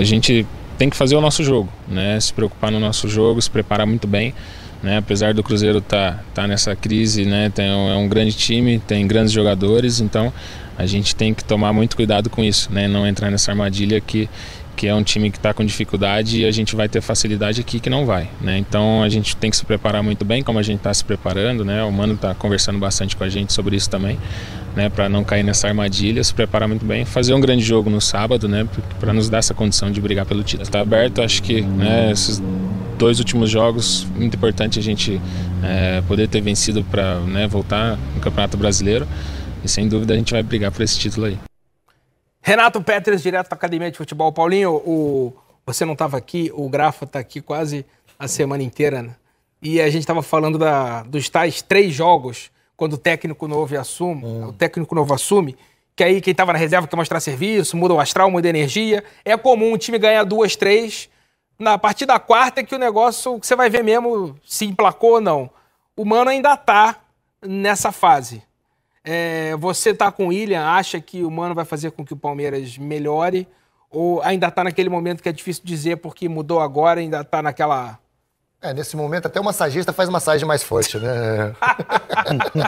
A gente tem que fazer o nosso jogo, né? Se preocupar no nosso jogo, se preparar muito bem. Né? Apesar do Cruzeiro estar tá, tá nessa crise, né? tem, é um grande time, tem grandes jogadores, então a gente tem que tomar muito cuidado com isso, né? não entrar nessa armadilha que, que é um time que está com dificuldade e a gente vai ter facilidade aqui que não vai. Né? Então a gente tem que se preparar muito bem, como a gente está se preparando. Né? O Mano está conversando bastante com a gente sobre isso também, né? para não cair nessa armadilha, se preparar muito bem, fazer um grande jogo no sábado, né? para nos dar essa condição de brigar pelo título. Está aberto, acho que né, esses dois últimos jogos, muito importante a gente é, poder ter vencido para né, voltar no Campeonato Brasileiro. E sem dúvida a gente vai brigar por esse título aí. Renato Peters, direto da Academia de Futebol. Paulinho, o, você não estava aqui, o Grafa está aqui quase a semana inteira, né? E a gente estava falando da, dos tais três jogos, quando o técnico novo assume, hum. o técnico novo assume, que aí quem estava na reserva quer mostrar serviço, muda o astral, muda a energia. É comum o time ganhar duas, três, na partir da quarta é que o negócio você vai ver mesmo se emplacou ou não. O Mano ainda tá nessa fase. É, você tá com o William, acha que o Mano vai fazer com que o Palmeiras melhore? Ou ainda tá naquele momento que é difícil dizer porque mudou agora, ainda tá naquela. É, nesse momento até o massagista faz massagem mais forte, né?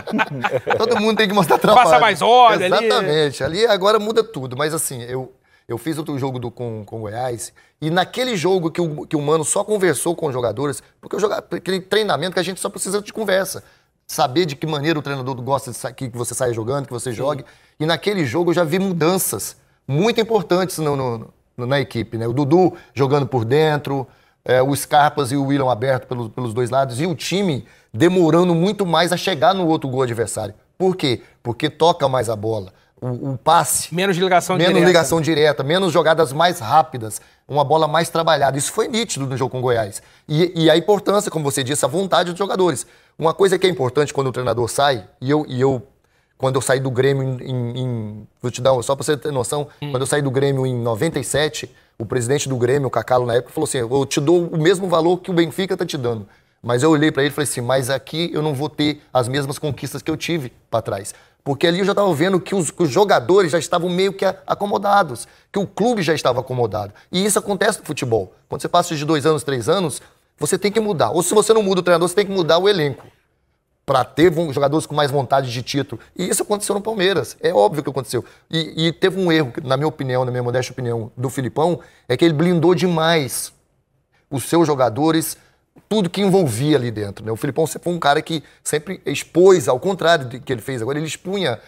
Todo mundo tem que mostrar trabalho. Passa mais óleo ali. Exatamente. Ali agora muda tudo. Mas assim, eu, eu fiz outro jogo do, com, com o Goiás e naquele jogo que o, que o Mano só conversou com os jogadores, porque o aquele treinamento que a gente só precisa de conversa. Saber de que maneira o treinador gosta de que você saia jogando, que você Sim. jogue. E naquele jogo eu já vi mudanças muito importantes no, no, no, na equipe. Né? O Dudu jogando por dentro, é, o Scarpas e o William aberto pelos, pelos dois lados, e o time demorando muito mais a chegar no outro gol adversário. Por quê? Porque toca mais a bola o, o, passe. Menos ligação menos direta. Menos ligação direta, menos jogadas mais rápidas, uma bola mais trabalhada. Isso foi nítido no jogo com o Goiás. E, e, a importância, como você disse, a vontade dos jogadores. Uma coisa que é importante quando o treinador sai, e eu, e eu quando eu saí do Grêmio em. em vou te dar, só para você ter noção, hum. quando eu saí do Grêmio em 97, o presidente do Grêmio, o Cacalo, na época, falou assim: eu te dou o mesmo valor que o Benfica está te dando. Mas eu olhei para ele e falei assim: mas aqui eu não vou ter as mesmas conquistas que eu tive para trás. Porque ali eu já estava vendo que os, que os, jogadores já estavam meio que acomodados, que o clube já estava acomodado. E isso acontece no futebol. Quando você passa de dois anos, três anos, você tem que mudar. Ou se você não muda o treinador, você tem que mudar o elenco. Para ter jogadores com mais vontade de título. E isso aconteceu no Palmeiras. É óbvio que aconteceu. E, e teve um erro, na minha opinião, na minha modesta opinião, do Filipão, é que ele blindou demais os seus jogadores tudo que envolvia ali dentro. Né? O Filipão foi um cara que sempre expôs, ao contrário do que ele fez agora, ele expunha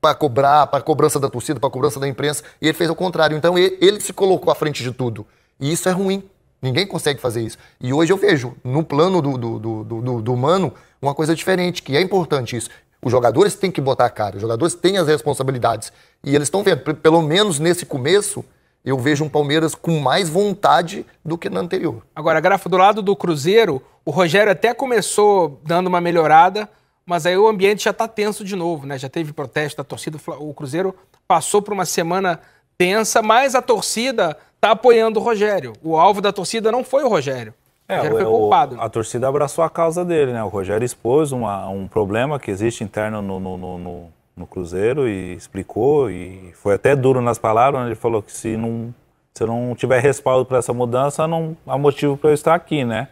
para cobrar, para cobrança da torcida, para cobrança da imprensa, e ele fez ao contrário. Então ele, ele, se colocou à frente de tudo. E isso é ruim. Ninguém consegue fazer isso. E hoje eu vejo, no plano do, do, do, do, do humano, uma coisa diferente, que é importante isso. Os jogadores têm que botar a cara, os jogadores têm as responsabilidades. E eles estão vendo, pelo menos nesse começo, eu vejo um Palmeiras com mais vontade do que no anterior. Agora, Grafa, do lado do Cruzeiro, o Rogério até começou dando uma melhorada, mas aí o ambiente já está tenso de novo, né? Já teve protesto da torcida, o Cruzeiro passou por uma semana tensa, mas a torcida está apoiando o Rogério. O alvo da torcida não foi o Rogério. É, o Rogério foi culpado. a torcida abraçou a causa dele, né? O Rogério expôs uma, um problema que existe interno no, no, no no Cruzeiro e explicou e foi até duro nas palavras, né? ele falou que se não se não tiver respaldo para essa mudança, não há motivo para eu estar aqui, né?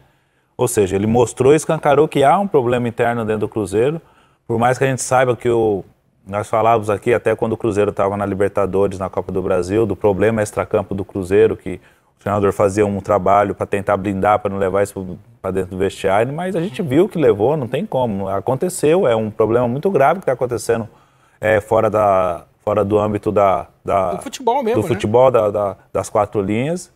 Ou seja, ele mostrou, escancarou que há um problema interno dentro do Cruzeiro, por mais que a gente saiba que o nós falávamos aqui até quando o Cruzeiro estava na Libertadores, na Copa do Brasil, do problema extracampo do Cruzeiro, que o treinador fazia um trabalho para tentar blindar, para não levar isso para dentro do vestiário, mas a gente viu que levou, não tem como. Aconteceu, é um problema muito grave que está acontecendo é, fora, da, fora do âmbito da, da do futebol mesmo, do né? futebol da, da, das quatro linhas.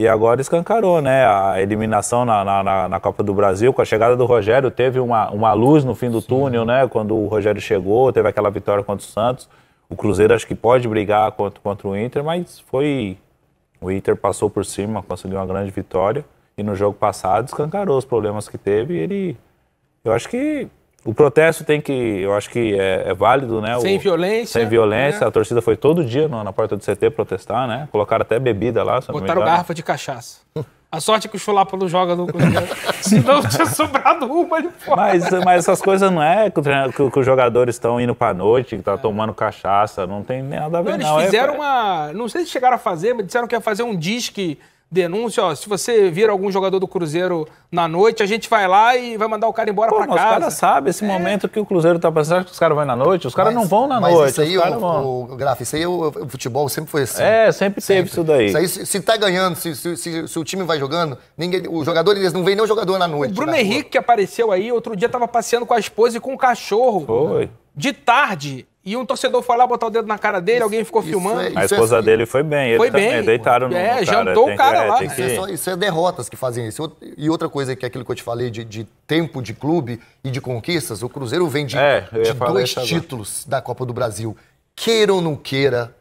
E agora escancarou, né? A eliminação na, na, na, Copa do Brasil, com a chegada do Rogério, teve uma, uma luz no fim do Sim. túnel, né? Quando o Rogério chegou, teve aquela vitória contra o Santos. O Cruzeiro acho que pode brigar contra, contra o Inter, mas foi. O Inter passou por cima, conseguiu uma grande vitória. E no jogo passado escancarou os problemas que teve. E ele. Eu acho que o protesto tem que, eu acho que é, é válido, né? Sem o, violência. Sem violência. Né? A torcida foi todo dia na, na porta do CT protestar, né? Colocaram até bebida lá. Botaram garrafa de cachaça. A sorte é que o Chulapa não joga no Cruzeiro. Senão tinha sobrado uma ali fora. Mas, mas essas coisas não é que, que, que os jogadores estão indo pra noite, que tá tomando cachaça, não tem nada a ver, Não, não. eles É- fizeram uma. Não sei se chegaram a fazer, mas disseram que ia fazer um disque denúncia. Ó, se você vir algum jogador do Cruzeiro na noite, a gente vai lá e vai mandar o cara embora Pô, pra mas os casa. caras sabem esse momento que o Cruzeiro tá passando, que os caras vão na noite, os caras não vão na mas noite. Isso aí, o, vão. o, Grafa, isso aí, o, o futebol sempre foi assim. É, sempre teve isso daí. Isso aí, se, se tá ganhando, se, se, se- se o time vai jogando, ninguém, o jogador, eles não vem nem o jogador na noite. O Bruno na rua. Henrique, que apareceu aí, outro dia tava passeando com a esposa e com o cachorro. Foi. De tarde. E um torcedor foi lá botar o dedo na cara dele, alguém ficou Isso filmando. é- A isso esposa é- dele foi bem, ele Foi também, bem. deitaram no, É, cara. jantou tem o cara que, é, lá. Isso é, que- só- isso é derrotas que fazem isso. E outra coisa que é aquilo que eu te falei de, de tempo de clube e de conquistas, o Cruzeiro vem de, É, de dois isso agora. títulos da Copa do Brasil. Queira ou não queira,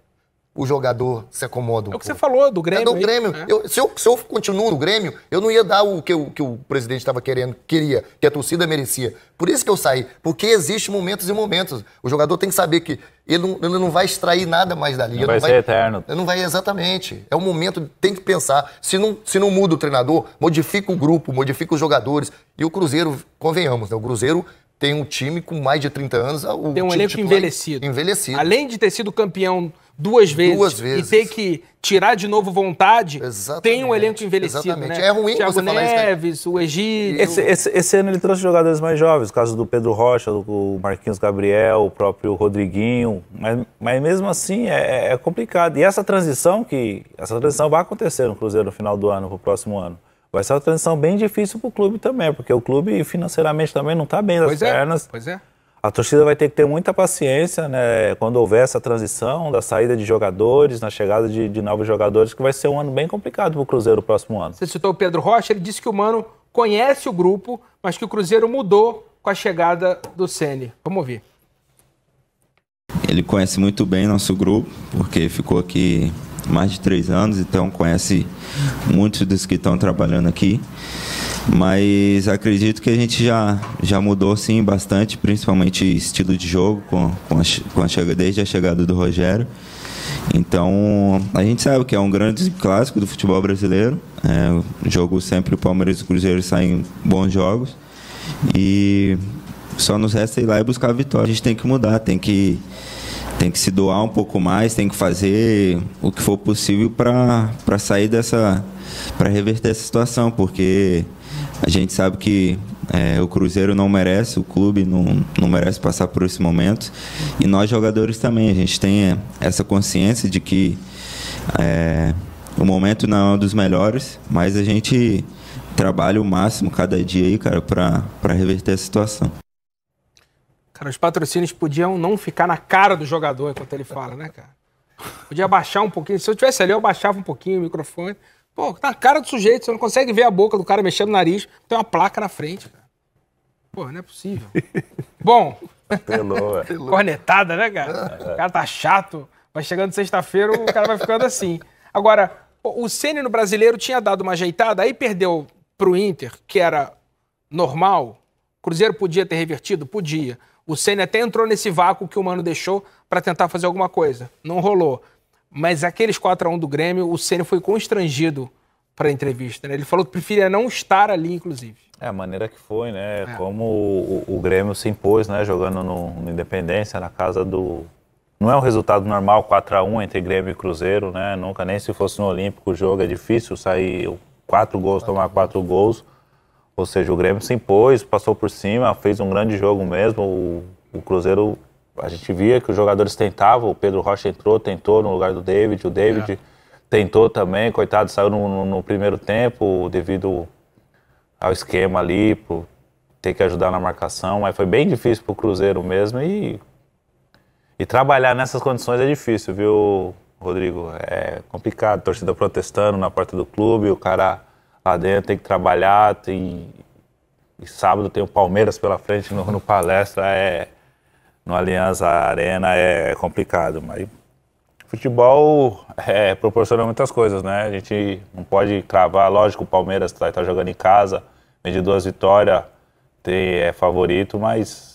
o jogador se acomoda um É o que você pouco. falou do É Grêmio. do aí. Grêmio. É. Eu- se, eu, se eu continuo no Grêmio, eu não ia dar o que, o que o presidente estava querendo, queria, que a torcida merecia. Por isso que eu saí. Porque existe momentos e momentos. O jogador tem que saber que ele não, ele não vai extrair nada mais dali. Não Ele vai ser eterno. Ele não vai exatamente. É o momento, tem que pensar. Se não, se não muda o treinador, modifica o grupo, modifica os jogadores. E o Cruzeiro, convenhamos, né? O Cruzeiro tem um time com mais de 30 anos. o Tem um elenco envelhecido. Envelhecido. Além de ter sido campeão duas vezes, Duas vezes. e ter que tirar de novo vontade, Exatamente. tem um elenco envelhecido, Exatamente. né? É ruim Thiago você falar isso, né? Neves, o Egídio. Esse, esse- esse ano ele trouxe jogadores mais jovens, o caso do Pedro Rocha, do Marquinhos Gabriel, o próprio Rodriguinho, mas, mas mesmo assim é, é complicado. E essa transição que essa transição vai acontecer no Cruzeiro no final do ano, pro próximo ano. Vai ser uma transição bem difícil pro clube também, porque o clube financeiramente também não tá bem das Pois é, pernas. pois é. A torcida vai ter que ter muita paciência, né, quando houver essa transição da saída de jogadores, na chegada de, de novos jogadores, que vai ser um ano bem complicado pro Cruzeiro no próximo ano. Você citou o Pedro Rocha, ele disse que o Mano conhece o grupo, mas que o Cruzeiro mudou com a chegada do Ceni. Vamos ouvir. Ele conhece muito bem nosso grupo, porque ficou aqui mais de três anos, então conhece muitos dos que estão trabalhando aqui. Mas acredito que a gente já, já mudou sim bastante, principalmente estilo de jogo com, com, a, com a desde a chegada do Rogério. Então a gente sabe que é um grande clássico do futebol brasileiro. É, jogo sempre o Palmeiras e o Cruzeiro saem bons jogos. E só nos resta ir lá e buscar a vitória. A gente tem que mudar, tem que, tem que se doar um pouco mais, tem que fazer o que for possível para sair dessa. para reverter essa situação, porque a gente sabe que é, o Cruzeiro não merece, o clube não, não merece passar por esse momento. E nós jogadores também, a gente tem essa consciência de que é, o momento não é um dos melhores, mas a gente trabalha o máximo cada dia aí, cara, para reverter a situação. Cara, os patrocínios podiam não ficar na cara do jogador enquanto ele fala, né, cara? Podia abaixar um pouquinho. Se eu tivesse ali, eu abaixava um pouquinho o microfone. Pô, tá na cara do sujeito, você não consegue ver a boca do cara mexendo o nariz, tem uma placa na frente, cara. Pô, não é possível. Bom, Pelou, é. cornetada, né, cara? O cara tá chato. Vai chegando sexta-feira, o cara vai ficando assim. Agora, o Ceni no brasileiro tinha dado uma ajeitada, aí perdeu pro Inter, que era normal. O Cruzeiro podia ter revertido? Podia. O Ceni até entrou nesse vácuo que o Mano deixou para tentar fazer alguma coisa. Não rolou. Mas aqueles 4 a 1 do Grêmio, o Ceni foi constrangido para a entrevista. Né? Ele falou que preferia não estar ali, inclusive. É a maneira que foi, né? É. Como o, o Grêmio se impôs, né? Jogando no, no Independência, na casa do. Não é um resultado normal 4 a 1 entre Grêmio e Cruzeiro, né? Nunca, nem se fosse no Olímpico o jogo, é difícil sair quatro gols, tomar quatro gols. Ou seja, o Grêmio se impôs, passou por cima, fez um grande jogo mesmo. O, o Cruzeiro, a gente via que os jogadores tentavam, o Pedro Rocha entrou, tentou no lugar do David, o David tentou também, coitado, saiu no, no- no primeiro tempo devido ao esquema ali, por ter que ajudar na marcação, mas foi bem difícil pro Cruzeiro mesmo e, e trabalhar nessas condições é difícil, viu, Rodrigo? É complicado, torcida protestando na porta do clube, o cara lá dentro tem que trabalhar, tem... e sábado tem o Palmeiras pela frente no, no palestra, é... no Aliança Arena é complicado, mas futebol é, proporciona muitas coisas, né? A gente não pode cravar, lógico, o Palmeiras está tá jogando em casa, vem de duas vitórias, tem, é favorito, mas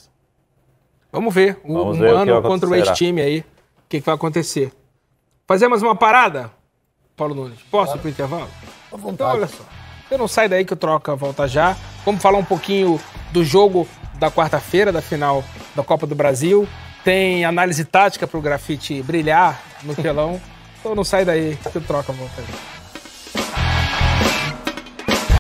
Vamos ver. O Vamos ver o Mano contra o ex-time aí. O que, que vai acontecer? Fazer mais uma parada? Paulo Nunes, posso ir pro intervalo? Então, olha só. Você não sai daí que o Troca volta já. Vamos falar um pouquinho do jogo da quarta-feira, da final da Copa do Brasil. Tem análise tática para o grafite brilhar no telão. então não sai daí que o Troca volta já.